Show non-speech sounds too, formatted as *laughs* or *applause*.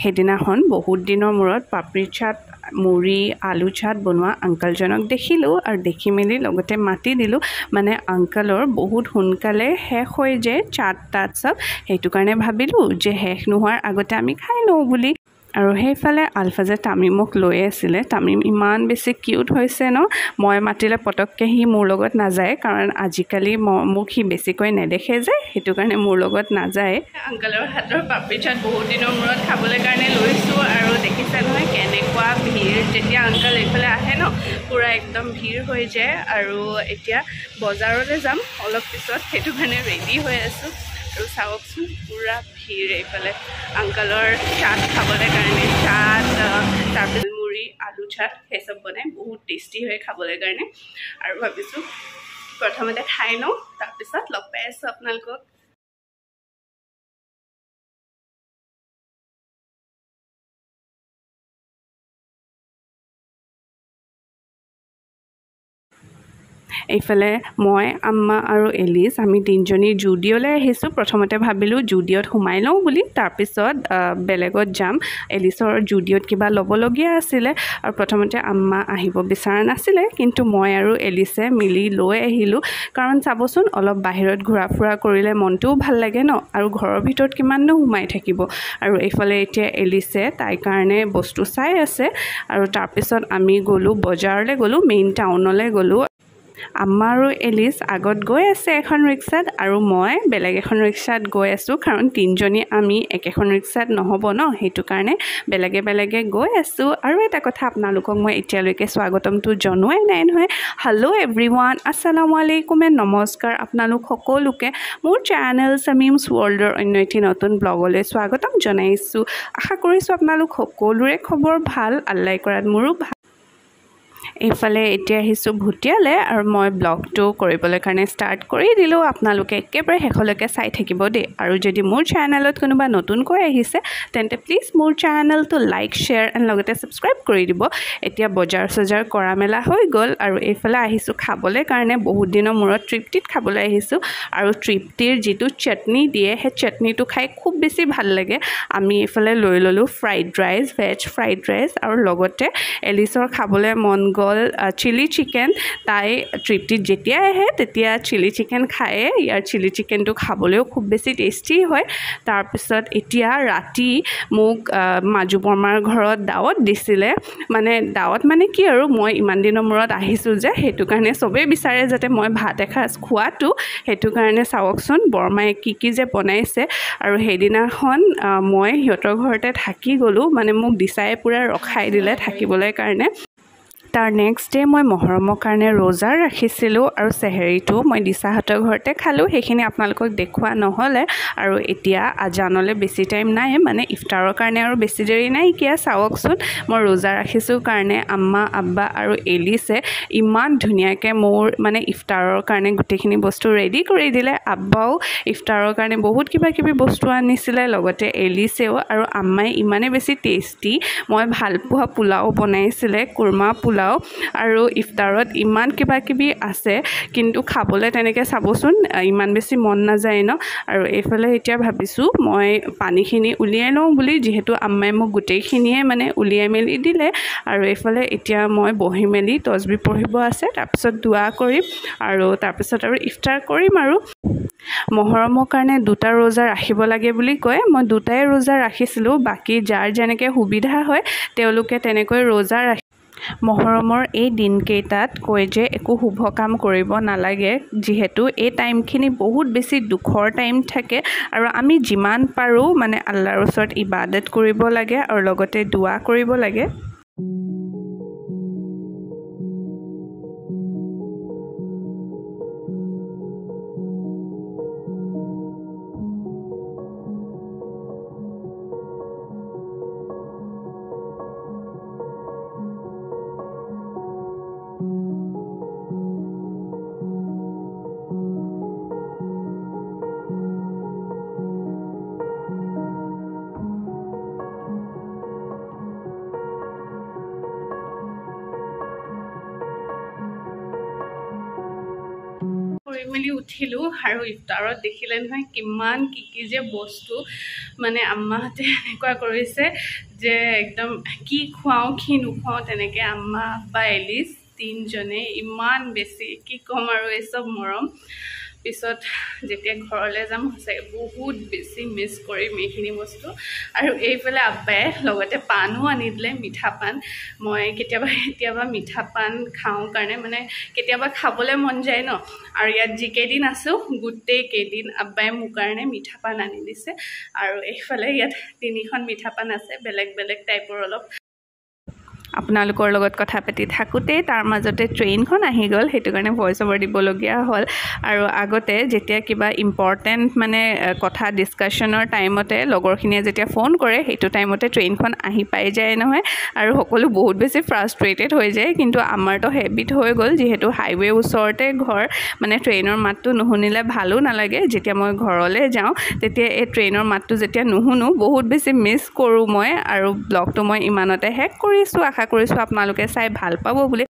সেইদিনাখন বহুত দিনৰ মূৰত পাপৰি চাট মুড়ি আলু চাট বনোৱা আংকলজনক দেখিলোঁ আৰু দেখি মেলি লগতে মাতি দিলোঁ। মানে আংকলৰ বহুত সোনকালে শেষ হৈ যায় চাট তাত চব সেইটো কাৰণে ভাবিলোঁ যে শেষ নোহোৱাৰ আগতে আমি খাই লওঁ বুলি। আৰু সেইফালে আলফাজে তামিমক লৈ আছিলে তামিম ইমান বেছি কিউট হৈছে ন? মই মাতিলে পটককৈ সি মোৰ লগত নাযায় কাৰণ আজিকালি ম মোক সি বেছিকৈ নেদেখে যে সেইটো কাৰণে মোৰ লগত নাযায়। আংকলৰ হাতৰ পাপৰি চাট বহুত দিনৰ মূৰত খাবলৈ কাৰণে লৈছোঁ আৰু দেখিছে নহয় কেনেকুৱা ভিৰ যেতিয়া আংকল এইফালে আহে ন পূৰা একদম ভিৰ হৈ যায়। আৰু এতিয়া বজাৰলৈ যাম অলপ পিছত সেইটো কাৰণে ৰেডি হৈ আছোঁ। আৰু চাওকচোন পূৰা ভিৰ এইফালে। আংকলৰ চাট খাবলৈ কাৰণে চাট তাৰপিছত মুড়ি আলু চাট সেই চব বনাই বহুত টেষ্টি হয় খাবলৈ কাৰণে। আৰু ভাবিছোঁ প্ৰথমতে খাই লওঁ তাৰপিছত লগ পাই আছোঁ আপোনালোকক। এইফালে মই আম্মা আৰু এলিজ আমি তিনিজনী জুডিঅ'লৈ আহিছোঁ। প্ৰথমতে ভাবিলোঁ জুডিঅ'ত সোমাই লওঁ বুলি তাৰপিছত বেলেগত যাম। এলিছৰ জুডিঅ'ত কিবা ল'বলগীয়া আছিলে আৰু প্ৰথমতে আম্মা আহিব বিচৰা নাছিলে কিন্তু মই আৰু এলিছে মিলি লৈ আহিলোঁ। কাৰণ চাবচোন অলপ বাহিৰত ঘূৰা ফুৰা কৰিলে মনটোও ভাল লাগে ন আৰু ঘৰৰ ভিতৰত কিমাননো সোমাই থাকিব। আৰু এইফালে এতিয়া এলিছে তাইৰ কাৰণে বস্তু চাই আছে। আৰু তাৰপিছত আমি গ'লোঁ বজাৰলৈ গ'লোঁ মেইন টাউনলৈ গ'লোঁ। আম্মা আৰু এলিছ আগত গৈ আছে এখন ৰিক্সাত আৰু মই বেলেগ এখন ৰিক্সাত গৈ আছোঁ কাৰণ তিনিজনী আমি একেখন ৰিক্সাত নহ'ব ন সেইটো কাৰণে বেলেগে বেলেগে গৈ আছোঁ। আৰু এটা কথা আপোনালোকক মই এতিয়ালৈকে স্বাগতমটো জনোৱাই নাই নহয়। হেল্ল' এভৰি ওৱান আছালামু আলাইকুমে নমস্কাৰ আপোনালোক সকলোকে। মোৰ চেনেল চামিমছ ৱৰ্ল্ডৰ অন্য এটি নতুন ব্লগলৈ স্বাগতম জনাইছোঁ। আশা কৰিছোঁ আপোনালোক সকলোৰে খবৰ ভাল আল্লাই কৰাত মোৰো ভাল। এইফালে এতিয়া আহিছোঁ ভুটিয়ালে আৰু মই ব্লগটো কৰিবলৈ কাৰণে ষ্টাৰ্ট কৰি দিলোঁ। আপোনালোকে একেবাৰে শেষলৈকে চাই থাকিব দেই। আৰু যদি মোৰ চেনেলত কোনোবা নতুনকৈ আহিছে তেন্তে প্লিজ মোৰ চেনেলটো লাইক শ্বেয়াৰ এণ্ড লগতে ছাবস্ক্ৰাইব কৰি দিব। এতিয়া বজাৰ চজাৰ কৰা মেলা হৈ গ'ল আৰু এইফালে আহিছোঁ খাবলৈ কাৰণে। বহুত দিনৰ মূৰত তৃপ্তিত খাবলৈ আহিছোঁ। আৰু তৃপ্তিৰ যিটো চাটনি দিয়ে সেই চাটনিটো খাই খুব বেছি ভাল লাগে। আমি এইফালে লৈ ল'লোঁ fried rice veg fried rice আৰু লগতে এলিছৰ খাবলৈ মন গ'ল চিলি চিকেন তাই তৃপ্তিত যেতিয়াই আহে তেতিয়া চিলি চিকেন খায়ে। ইয়াৰ চিলি চিকেনটো খাবলৈও খুব বেছি টেষ্টি হয়। তাৰপিছত এতিয়া ৰাতি মোক মাজু বৰ্মাৰ ঘৰত দাৱত দিছিলে। মানে দাৱত মানে কি আৰু মই ইমান দিনৰ মূৰত আহিছোঁ যে সেইটো কাৰণে চবেই বিচাৰে যাতে মই ভাত এসাঁজ খোৱাটো। সেইটো কাৰণে চাওকচোন বৰমাই কি কি যে বনাইছে। আৰু সেইদিনাখন মই সিহঁতৰ ঘৰতে থাকি গ'লোঁ। মানে মোক দিচাই পূৰা ৰখাই দিলে থাকিবলৈ কাৰণে। তাৰ নেক্সট ডে মই মহৰমৰ কাৰণে ৰ'জা ৰাখিছিলোঁ আৰু চেহেৰিটো মই দিচাহঁতৰ ঘৰতে খালোঁ। সেইখিনি আপোনালোকক দেখুওৱা নহ'লে। আৰু এতিয়া আজানলৈ বেছি টাইম নাই মানে ইফতাৰৰ কাৰণে আৰু বেছি দেৰি নাইকিয়া চাওকচোন মই ৰ'জা ৰাখিছোঁ কাৰণে আম্মা আব্বা আৰু এলিছে ইমান ধুনীয়াকৈ মোৰ মানে ইফতাৰৰ কাৰণে গোটেইখিনি বস্তু ৰেডি কৰি দিলে। আব্বাও ইফতাৰৰ কাৰণে বহুত কিবা কিবি বস্তু আনিছিলে লগতে এলিছেও আৰু আম্মাই ইমানেই বেছি টেষ্টি মই ভালপোৱা পোলাও বনাইছিলে কুৰ্মা পোলাও পোলাও আৰু ইফতাৰত ইমান কিবা কিবি আছে কিন্তু খাবলৈ তেনেকৈ চাবচোন ইমান বেছি মন নাযায় ন। আৰু এইফালে এতিয়া ভাবিছোঁ মই পানীখিনি উলিয়াই লওঁ বুলি যিহেতু আম্মাই মোক গোটেইখিনিয়ে মানে উলিয়াই মেলি দিলে। আৰু এইফালে এতিয়া মই বহি মেলি তচবি পঢ়িব আছে তাৰপিছত দোৱা কৰিম আৰু তাৰপিছত আৰু ইফতাৰ কৰিম আৰু। মহৰমৰ কাৰণে দুটা ৰোজা ৰাখিব লাগে বুলি কয় মই দুটাই ৰোজা ৰাখিছিলোঁ বাকী যাৰ যেনেকৈ সুবিধা হয় তেওঁলোকে তেনেকৈ ৰোজা ৰাখি মহৰমৰ এই দিনকেইটাত কয় যে একো শুভ কাম কৰিব নালাগে। যিহেতু এই টাইমখিনি বহুত বেছি দুখৰ টাইম থাকে আৰু আমি যিমান পাৰোঁ মানে আল্লাহৰ ওচৰত ইবাদত কৰিব লাগে আৰু লগতে দোৱা কৰিব লাগে। কৰি মেলি উঠিলোঁ আৰু ইফতাৰত দেখিলে নহয় কিমান কি কি যে বস্তু মানে আম্মাহঁতে *laughs* এনেকুৱা কৰিছে যে একদম কি খুৱাওঁ কি নোখুৱাওঁ তেনেকৈ আম্মা বা এলিচ তিনিজনে ইমান বেছি কি ক'ম আৰু এই চব মৰম। পিছত যেতিয়া ঘৰলৈ যাম সঁচাকৈ বহুত বেছি মিছ কৰিম এইখিনি বস্তু। আৰু এইফালে আব্বাই লগতে পাণো আনি দিলে মিঠা পাণ মই কেতিয়াবা কেতিয়াবা মিঠা পাণ খাওঁ কাৰণে মানে কেতিয়াবা খাবলৈ মন যায় ন। আৰু ইয়াত যিকেইদিন আছোঁ গোটেই কেইদিন আব্বাই মোৰ কাৰণে মিঠা পাণ আনি দিছে। আৰু এইফালে ইয়াত তিনিখন মিঠা পাণ আছে বেলেগ বেলেগ টাইপৰ অলপ। আপোনালোকৰ লগত কথা পাতি থাকোঁতেই তাৰ মাজতে ট্ৰেইনখন আহি গ'ল সেইটো কাৰণে ভইচ অভাৰ দিবলগীয়া হ'ল। আৰু আগতে যেতিয়া কিবা ইম্পৰ্টেণ্ট মানে কথা ডিছকাশ্যনৰ টাইমতে লগৰখিনিয়ে যেতিয়া ফোন কৰে সেইটো টাইমতে ট্ৰেইনখন আহি পাই যায় নহয়। আৰু সকলো বহুত বেছি ফ্ৰাষ্ট্ৰেটেড হৈ যায় কিন্তু আমাৰতো হেবিট হৈ গ'ল যিহেতু হাইৱে ওচৰতে ঘৰ মানে ট্ৰেইনৰ মাতটো নুশুনিলে ভালো নালাগে। যেতিয়া মই ঘৰলৈ যাওঁ তেতিয়া এই ট্ৰেইনৰ মাতটো যেতিয়া নুশুনো বহুত বেছি মিছ কৰোঁ মই আৰু ব্লগটো মই ইমানতে শেষ কৰিছোঁ আশা কৰিছোঁ আপোনালোকে চাই ভাল পাব বুলি